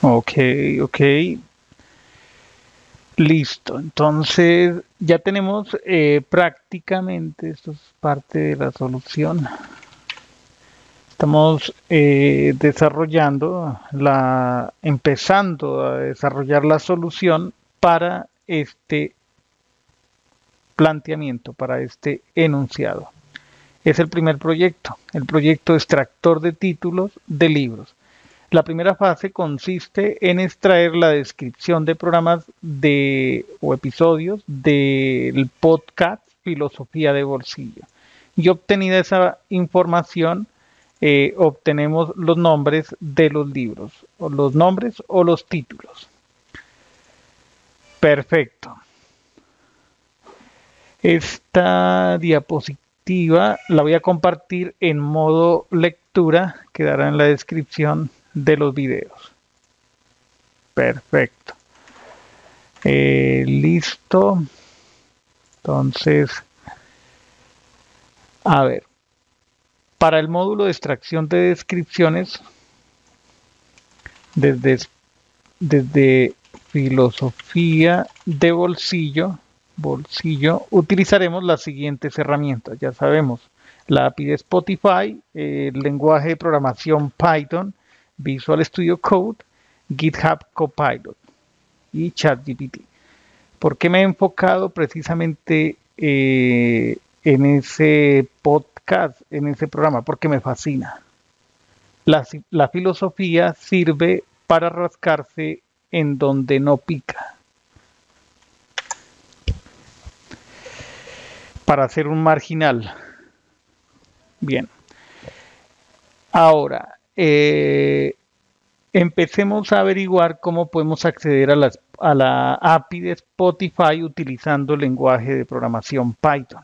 Ok, ok. Listo. Entonces ya tenemos eh, prácticamente, esto es parte de la solución. Estamos eh, desarrollando la, empezando a desarrollar la solución para este planteamiento, para este enunciado. Es el primer proyecto, el proyecto extractor de títulos de libros. La primera fase consiste en extraer la descripción de programas o episodios del podcast Filosofía de Bolsillo. Y obtenida esa información, eh, obtenemos los nombres de los libros, o los nombres o los títulos. Perfecto. Esta diapositiva la voy a compartir en modo lectura, quedará en la descripción de los videos. Perfecto. Eh, listo. Entonces, a ver, para el módulo de extracción de descripciones, desde, desde filosofía de bolsillo, bolsillo, utilizaremos las siguientes herramientas. Ya sabemos, la API de Spotify, el lenguaje de programación Python, Visual Studio Code, GitHub Copilot y ChatGPT. ¿Por qué me he enfocado precisamente eh, en ese podcast, en ese programa? Porque me fascina. La, la filosofía sirve para rascarse en donde no pica. Para ser un marginal. Bien. Ahora, eh, empecemos a averiguar cómo podemos acceder a, la API de Spotify utilizando el lenguaje de programación Python.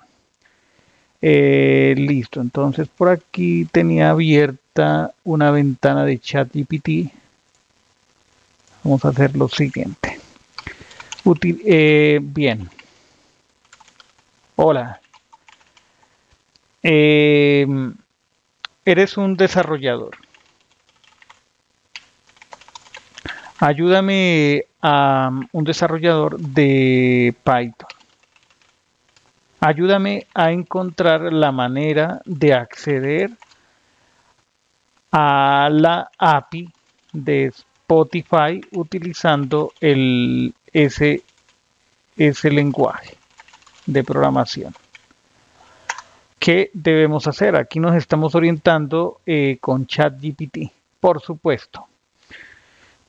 Eh, listo, entonces por aquí tenía abierta una ventana de ChatGPT. Vamos a hacer lo siguiente. Eh, bien. Hola. eres un desarrollador. Ayúdame a un desarrollador de Python. Ayúdame a encontrar la manera de acceder a la API de Spotify utilizando ese lenguaje de programación. ¿Qué debemos hacer? Aquí nos estamos orientando eh, con ChatGPT, por supuesto.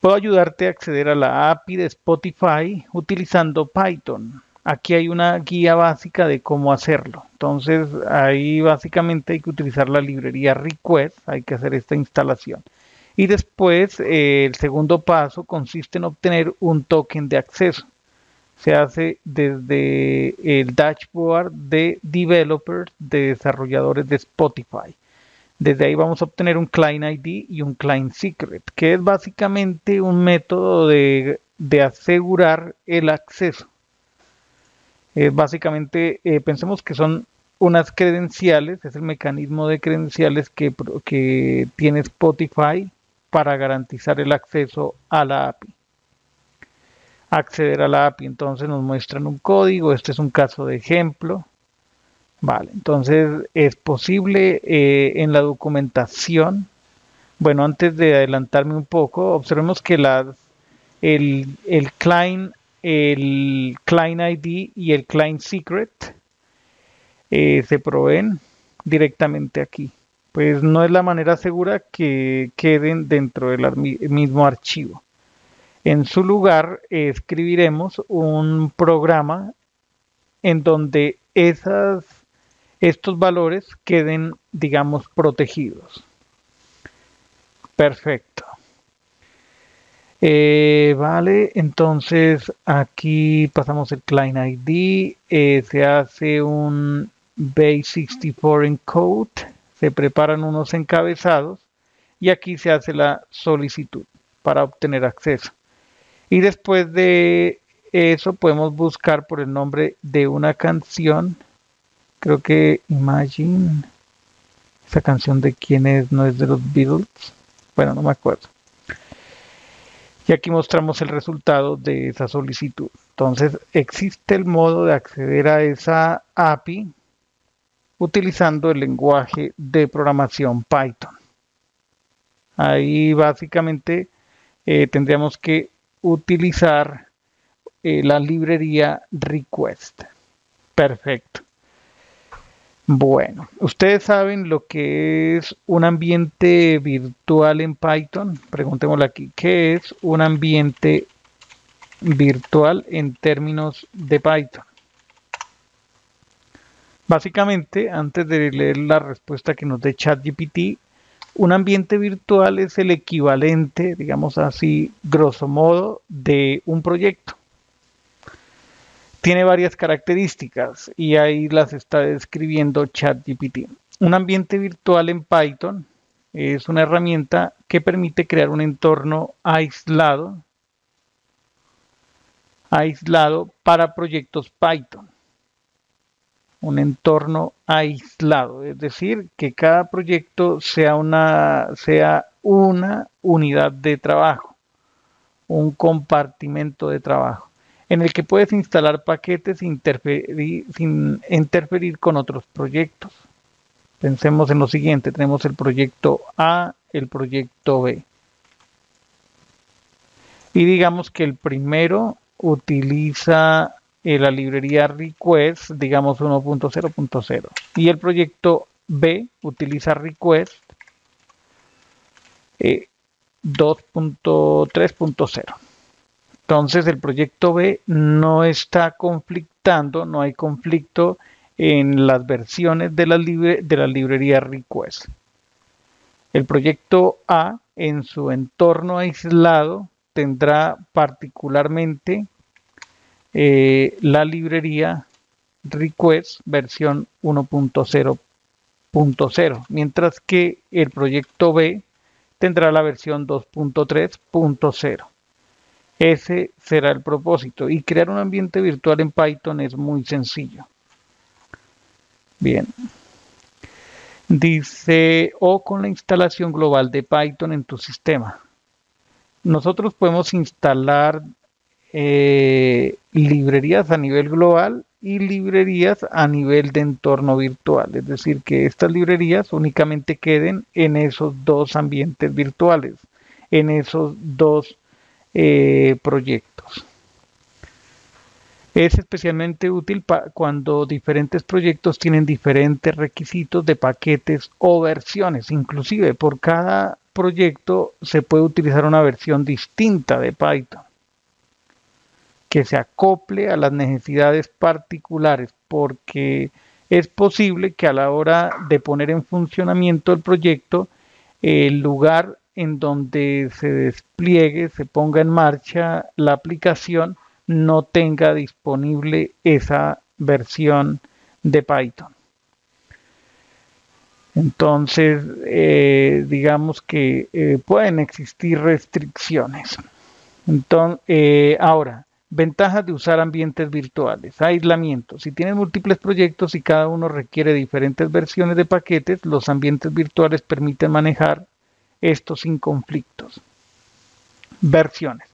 Puedo ayudarte a acceder a la API de Spotify utilizando Python. Aquí hay una guía básica de cómo hacerlo. Entonces, ahí básicamente hay que utilizar la librería request, hay que hacer esta instalación. Y después, eh, el segundo paso consiste en obtener un token de acceso. Se hace desde el dashboard de developers, de desarrolladores de Spotify. Desde ahí vamos a obtener un client ID y un client secret, que es básicamente un método de, asegurar el acceso. Es básicamente, eh, pensemos que son unas credenciales, es el mecanismo de credenciales que, que tiene Spotify para garantizar el acceso a la API. Acceder a la API, entonces nos muestran un código, este es un caso de ejemplo, Vale, entonces es posible eh, en la documentación. Bueno, antes de adelantarme un poco, observemos que las, el, el, client, el client ID y el client secret eh, se proveen directamente aquí. Pues no es la manera segura que queden dentro del mismo archivo. En su lugar escribiremos un programa en donde esas estos valores queden, digamos, protegidos. Perfecto. Eh, vale, entonces aquí pasamos el client ID, eh, se hace un base64 encode, se preparan unos encabezados y aquí se hace la solicitud para obtener acceso. Y después de eso podemos buscar por el nombre de una canción Creo que Imagine, esa canción de quién es, no es de los Beatles. Bueno, no me acuerdo. Y aquí mostramos el resultado de esa solicitud. Entonces, existe el modo de acceder a esa API utilizando el lenguaje de programación Python. Ahí básicamente eh, tendríamos que utilizar eh, la librería request. Perfecto. Bueno, ustedes saben lo que es un ambiente virtual en Python. Preguntémosle aquí, ¿qué es un ambiente virtual en términos de Python? Básicamente, antes de leer la respuesta que nos dé ChatGPT, un ambiente virtual es el equivalente, digamos así, grosso modo, de un proyecto. Tiene varias características y ahí las está describiendo ChatGPT. Un ambiente virtual en Python es una herramienta que permite crear un entorno aislado, aislado para proyectos Python un entorno aislado, es decir, que cada proyecto sea una, sea una unidad de trabajo, un compartimento de trabajo, en el que puedes instalar paquetes sin interferir con otros proyectos. Pensemos en lo siguiente, tenemos el proyecto A, el proyecto B. Y digamos que el primero utiliza la librería request, digamos 1.0.0. Y el proyecto B utiliza request 2.3.0. Entonces el proyecto B no está conflictando, no hay conflicto en las versiones de la, de la librería request. El proyecto A en su entorno aislado tendrá particularmente eh, la librería request versión 1.0.0, mientras que el proyecto B tendrá la versión 2.3.0. Ese será el propósito. Y crear un ambiente virtual en Python es muy sencillo. Bien. Dice, o con la instalación global de Python en tu sistema. Nosotros podemos instalar eh, librerías a nivel global y librerías a nivel de entorno virtual. Es decir, que estas librerías únicamente queden en esos dos ambientes virtuales, en esos dos eh, proyectos. Es especialmente útil cuando diferentes proyectos tienen diferentes requisitos de paquetes o versiones. Inclusive por cada proyecto se puede utilizar una versión distinta de Python que se acople a las necesidades particulares, porque es posible que a la hora de poner en funcionamiento el proyecto, el lugar en donde se despliegue, se ponga en marcha la aplicación, no tenga disponible esa versión de Python. Entonces, eh, digamos que eh, pueden existir restricciones. Entonces, eh, ahora, Ventajas de usar ambientes virtuales. Aislamiento. Si tienes múltiples proyectos y cada uno requiere diferentes versiones de paquetes, los ambientes virtuales permiten manejar esto sin conflictos. Versiones.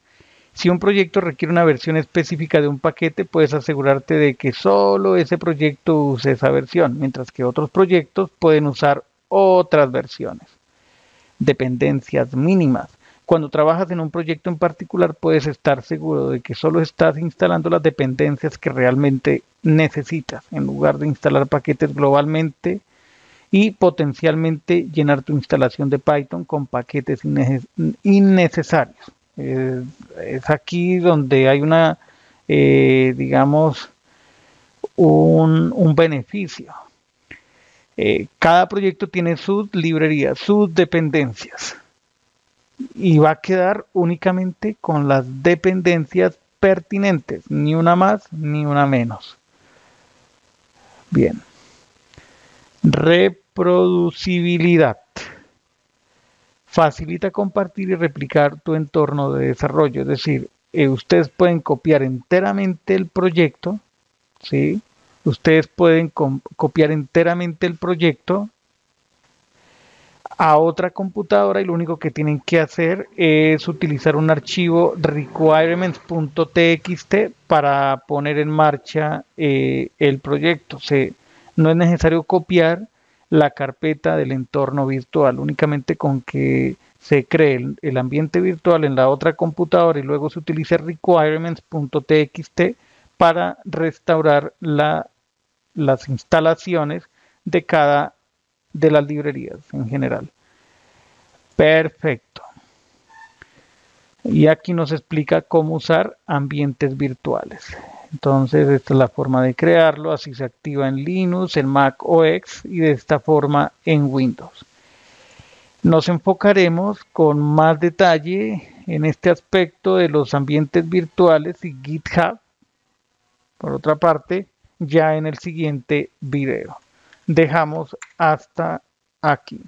Si un proyecto requiere una versión específica de un paquete, puedes asegurarte de que solo ese proyecto use esa versión, mientras que otros proyectos pueden usar otras versiones. Dependencias mínimas. Cuando trabajas en un proyecto en particular puedes estar seguro de que solo estás instalando las dependencias que realmente necesitas en lugar de instalar paquetes globalmente y potencialmente llenar tu instalación de Python con paquetes innecesarios. es aquí donde hay una, eh, digamos, un, beneficio. Eh, cada proyecto tiene sus librerías, sus dependencias y va a quedar únicamente con las dependencias pertinentes, ni una más ni una menos. Bien. Reproducibilidad. Facilita compartir y replicar tu entorno de desarrollo, es decir, eh, ustedes pueden copiar enteramente el proyecto, ¿sí? Ustedes pueden copiar enteramente el proyecto a otra computadora y lo único que tienen que hacer es utilizar un archivo requirements.txt para poner en marcha eh, el proyecto. No es necesario copiar la carpeta del entorno virtual, únicamente con que se cree el, ambiente virtual en la otra computadora y luego se utilice requirements.txt para restaurar la, las instalaciones de cada de las librerías en general. Perfecto. Y aquí nos explica cómo usar ambientes virtuales. Entonces, esta es la forma de crearlo. Así se activa en Linux, en Mac OS y de esta forma en Windows. Nos enfocaremos con más detalle en este aspecto de los ambientes virtuales y GitHub. Por otra parte, ya en el siguiente video. Dejamos hasta aquí.